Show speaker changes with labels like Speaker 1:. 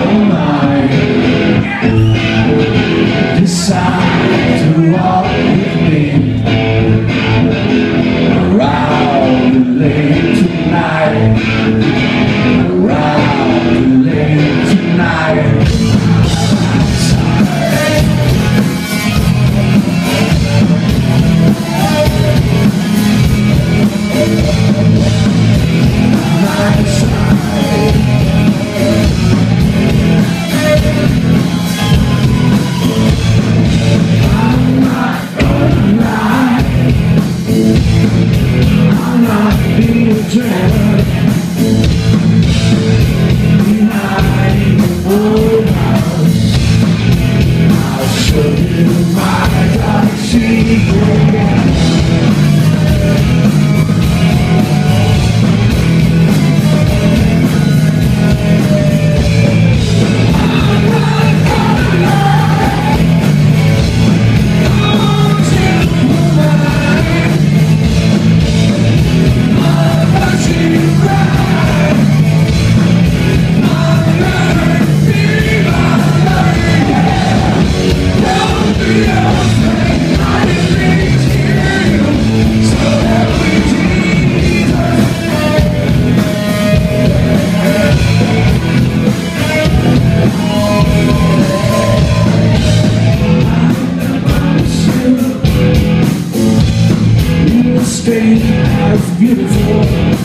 Speaker 1: oh my Decide thing as beautiful.